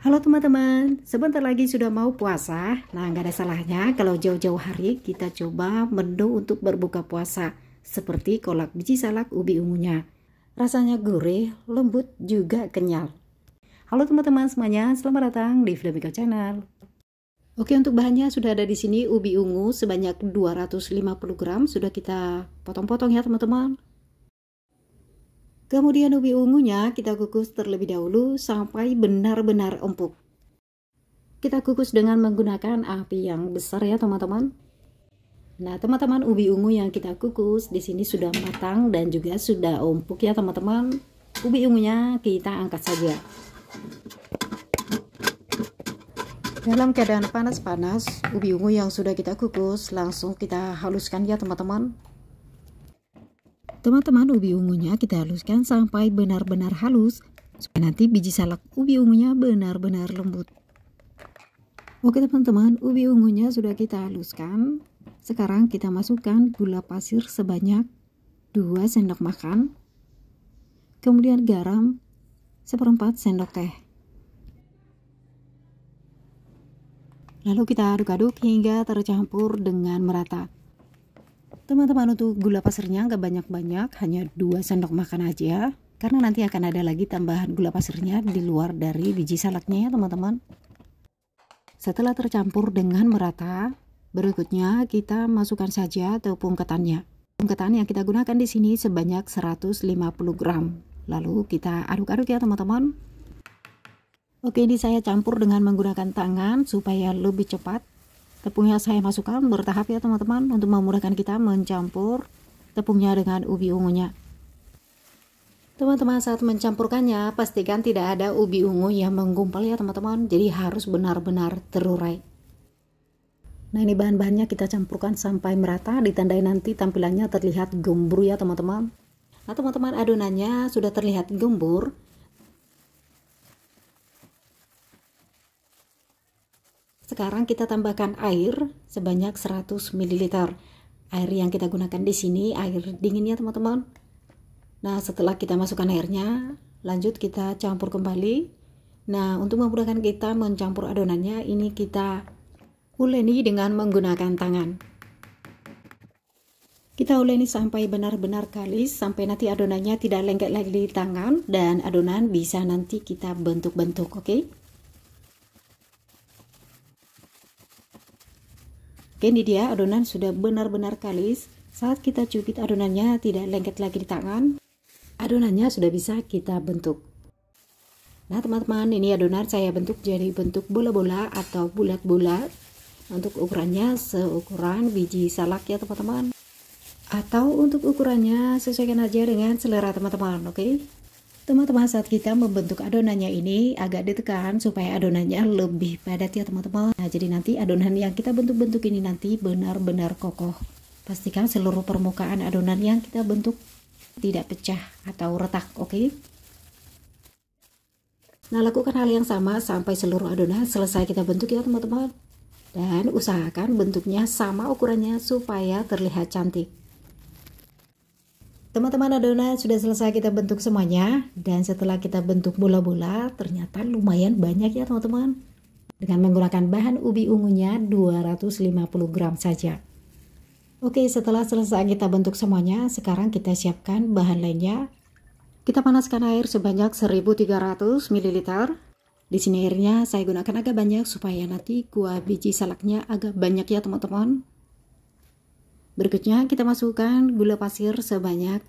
Halo teman-teman, sebentar lagi sudah mau puasa. Nah, nggak ada salahnya kalau jauh-jauh hari kita coba menu untuk berbuka puasa seperti kolak biji salak ubi ungunya. Rasanya gurih, lembut, juga kenyal. Halo teman-teman semuanya, selamat datang di Flamiko Channel. Oke, untuk bahannya sudah ada di sini ubi ungu sebanyak 250 gram sudah kita potong-potong ya teman-teman. Kemudian ubi ungunya kita kukus terlebih dahulu sampai benar-benar empuk. Kita kukus dengan menggunakan api yang besar ya teman-teman. Nah teman-teman ubi ungu yang kita kukus di sini sudah matang dan juga sudah empuk ya teman-teman. Ubi ungunya kita angkat saja. Dalam keadaan panas-panas, ubi ungu yang sudah kita kukus langsung kita haluskan ya teman-teman. Teman-teman ubi ungunya kita haluskan sampai benar-benar halus supaya nanti biji salak ubi ungunya benar-benar lembut. Oke teman-teman, ubi ungunya sudah kita haluskan. Sekarang kita masukkan gula pasir sebanyak 2 sendok makan. Kemudian garam seperempat sendok teh. Lalu kita aduk-aduk hingga tercampur dengan merata. Teman-teman untuk gula pasirnya nggak banyak-banyak, hanya 2 sendok makan aja. Karena nanti akan ada lagi tambahan gula pasirnya di luar dari biji salaknya ya teman-teman. Setelah tercampur dengan merata, berikutnya kita masukkan saja tepung ketannya. Tepung ketan yang kita gunakan di sini sebanyak 150 gram. Lalu kita aduk-aduk ya teman-teman. Oke ini saya campur dengan menggunakan tangan supaya lebih cepat Tepungnya saya masukkan bertahap ya teman-teman untuk memudahkan kita mencampur tepungnya dengan ubi ungunya. Teman-teman saat mencampurkannya pastikan tidak ada ubi ungu yang menggumpal ya teman-teman. Jadi harus benar-benar terurai. Nah ini bahan-bahannya kita campurkan sampai merata ditandai nanti tampilannya terlihat gembur ya teman-teman. Nah teman-teman adonannya sudah terlihat gembur Sekarang kita tambahkan air sebanyak 100 ml. Air yang kita gunakan di sini air dingin ya teman-teman. Nah, setelah kita masukkan airnya, lanjut kita campur kembali. Nah, untuk memudahkan kita mencampur adonannya, ini kita uleni dengan menggunakan tangan. Kita uleni sampai benar-benar kalis sampai nanti adonannya tidak lengket lagi di tangan dan adonan bisa nanti kita bentuk-bentuk, oke? Okay? Oke ini dia adonan sudah benar-benar kalis. Saat kita cubit adonannya tidak lengket lagi di tangan. Adonannya sudah bisa kita bentuk. Nah teman-teman ini adonan saya bentuk jadi bentuk bola-bola atau bulat-bulat. Untuk ukurannya seukuran biji salak ya teman-teman. Atau untuk ukurannya sesuaikan aja dengan selera teman-teman oke. Okay? Teman-teman saat kita membentuk adonannya ini agak ditekan supaya adonannya lebih padat ya teman-teman. Nah jadi nanti adonan yang kita bentuk-bentuk ini nanti benar-benar kokoh. Pastikan seluruh permukaan adonan yang kita bentuk tidak pecah atau retak, oke? Okay? Nah lakukan hal yang sama sampai seluruh adonan selesai kita bentuk ya teman-teman. Dan usahakan bentuknya sama ukurannya supaya terlihat cantik. Teman-teman adonan sudah selesai kita bentuk semuanya dan setelah kita bentuk bola-bola ternyata lumayan banyak ya teman-teman. Dengan menggunakan bahan ubi ungunya 250 gram saja. Oke setelah selesai kita bentuk semuanya sekarang kita siapkan bahan lainnya. Kita panaskan air sebanyak 1300 ml. Di sini airnya saya gunakan agak banyak supaya nanti kuah biji salaknya agak banyak ya teman-teman. Berikutnya kita masukkan gula pasir sebanyak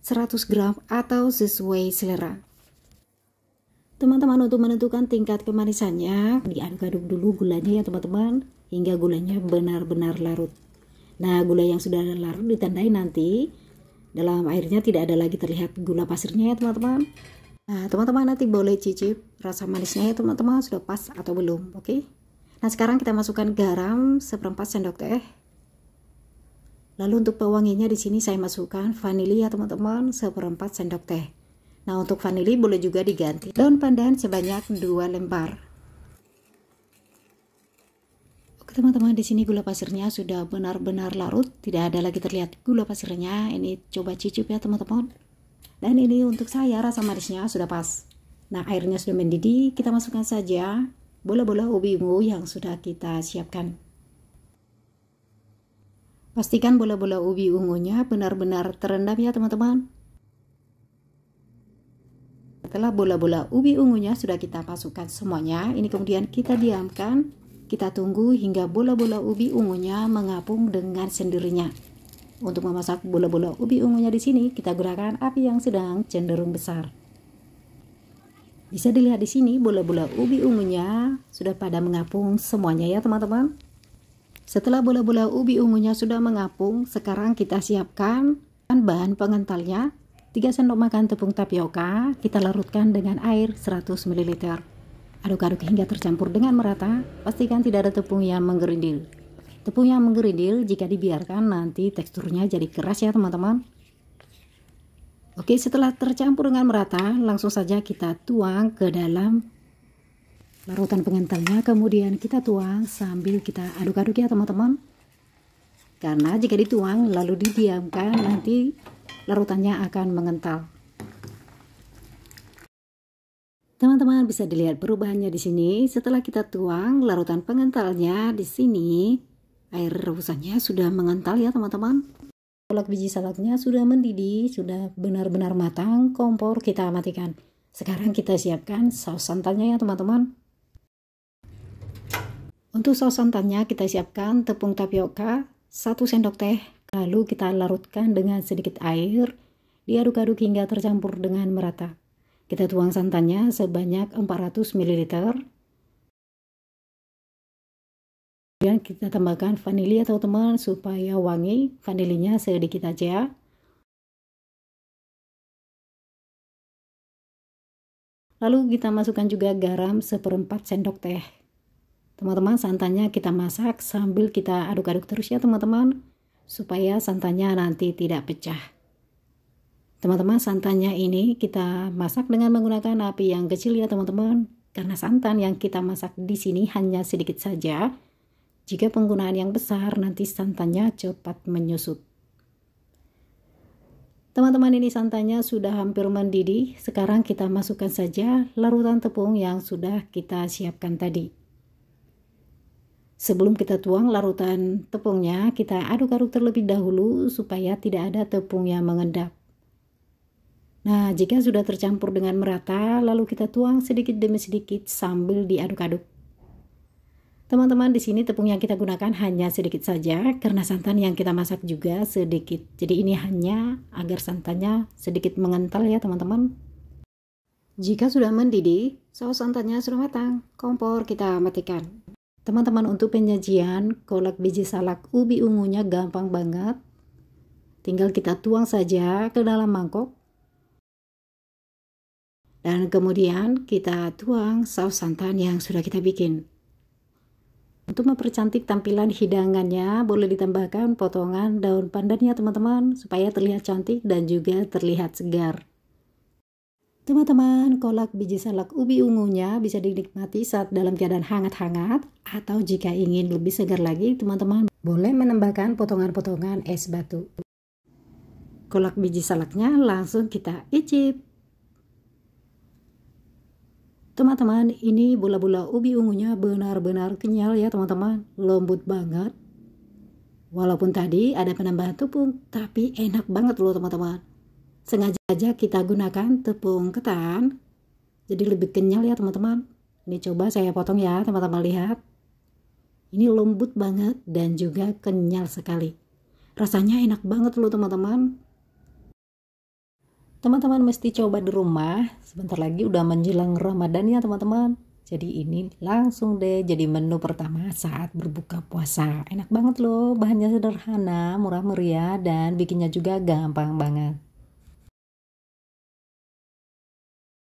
100 gram atau sesuai selera. Teman-teman untuk menentukan tingkat kemanisannya, diaduk-aduk dulu gulanya ya teman-teman, hingga gulanya benar-benar larut. Nah, gula yang sudah larut ditandai nanti dalam airnya tidak ada lagi terlihat gula pasirnya ya teman-teman. Nah, teman-teman nanti boleh cicip rasa manisnya ya teman-teman sudah pas atau belum, oke? Okay? Nah, sekarang kita masukkan garam seperempat sendok teh Lalu untuk pewanginya di sini saya masukkan vanili ya teman-teman seperempat sendok teh. Nah untuk vanili boleh juga diganti daun pandan sebanyak dua lembar. Oke teman-teman di sini gula pasirnya sudah benar-benar larut, tidak ada lagi terlihat gula pasirnya. Ini coba cicip ya teman-teman. Dan ini untuk saya rasa manisnya sudah pas. Nah, airnya sudah mendidih, kita masukkan saja bola-bola ubi ungu yang sudah kita siapkan. Pastikan bola-bola ubi ungunya benar-benar terendam ya teman-teman. Setelah bola-bola ubi ungunya sudah kita masukkan semuanya, ini kemudian kita diamkan, kita tunggu hingga bola-bola ubi ungunya mengapung dengan sendirinya. Untuk memasak bola-bola ubi ungunya di sini, kita gunakan api yang sedang cenderung besar. Bisa dilihat di sini bola-bola ubi ungunya sudah pada mengapung semuanya ya teman-teman. Setelah bola-bola ubi ungunya sudah mengapung, sekarang kita siapkan bahan pengentalnya. 3 sendok makan tepung tapioka kita larutkan dengan air 100 ml. Aduk-aduk hingga tercampur dengan merata, pastikan tidak ada tepung yang menggerindil. Tepung yang menggerindil jika dibiarkan nanti teksturnya jadi keras ya teman-teman. Oke setelah tercampur dengan merata langsung saja kita tuang ke dalam larutan pengentalnya kemudian kita tuang sambil kita aduk-aduk ya teman-teman. Karena jika dituang lalu didiamkan nanti larutannya akan mengental. Teman-teman bisa dilihat perubahannya di sini. Setelah kita tuang larutan pengentalnya di sini. Air rebusannya sudah mengental ya teman-teman. Kolak biji salaknya sudah mendidih sudah benar-benar matang kompor kita matikan. Sekarang kita siapkan saus santannya ya teman-teman untuk saus santannya kita siapkan tepung tapioka 1 sendok teh lalu kita larutkan dengan sedikit air diaduk-aduk hingga tercampur dengan merata kita tuang santannya sebanyak 400 ml Kemudian kita tambahkan vanili atau teman supaya wangi. Vanilinya sedikit aja. Lalu kita masukkan juga garam seperempat sendok teh. Teman-teman santannya kita masak sambil kita aduk-aduk terus ya teman-teman. Supaya santannya nanti tidak pecah. Teman-teman santannya ini kita masak dengan menggunakan api yang kecil ya teman-teman. Karena santan yang kita masak di sini hanya sedikit saja jika penggunaan yang besar, nanti santannya cepat menyusut. Teman-teman ini santannya sudah hampir mendidih. Sekarang kita masukkan saja larutan tepung yang sudah kita siapkan tadi. Sebelum kita tuang larutan tepungnya, kita aduk-aduk terlebih dahulu supaya tidak ada tepung yang mengendap. Nah, jika sudah tercampur dengan merata, lalu kita tuang sedikit demi sedikit sambil diaduk-aduk. Teman-teman di sini tepung yang kita gunakan hanya sedikit saja karena santan yang kita masak juga sedikit. Jadi ini hanya agar santannya sedikit mengental ya teman-teman. Jika sudah mendidih, saus santannya sudah matang, kompor kita matikan. Teman-teman untuk penyajian kolak biji salak ubi ungunya gampang banget. Tinggal kita tuang saja ke dalam mangkok. Dan kemudian kita tuang saus santan yang sudah kita bikin. Untuk mempercantik tampilan hidangannya, boleh ditambahkan potongan daun pandannya teman-teman, supaya terlihat cantik dan juga terlihat segar. Teman-teman, kolak biji salak ubi ungunya bisa dinikmati saat dalam keadaan hangat-hangat, atau jika ingin lebih segar lagi, teman-teman boleh menambahkan potongan-potongan es batu. Kolak biji salaknya langsung kita icip. Teman-teman, ini bola-bola ubi ungunya benar-benar kenyal ya teman-teman, lembut banget. Walaupun tadi ada penambahan tepung, tapi enak banget loh teman-teman. Sengaja aja kita gunakan tepung ketan, jadi lebih kenyal ya teman-teman. Ini coba saya potong ya teman-teman lihat. Ini lembut banget dan juga kenyal sekali. Rasanya enak banget loh teman-teman. Teman-teman mesti coba di rumah. Sebentar lagi udah menjelang Ramadan ya teman-teman. Jadi ini langsung deh jadi menu pertama saat berbuka puasa. Enak banget loh, bahannya sederhana, murah meriah dan bikinnya juga gampang banget.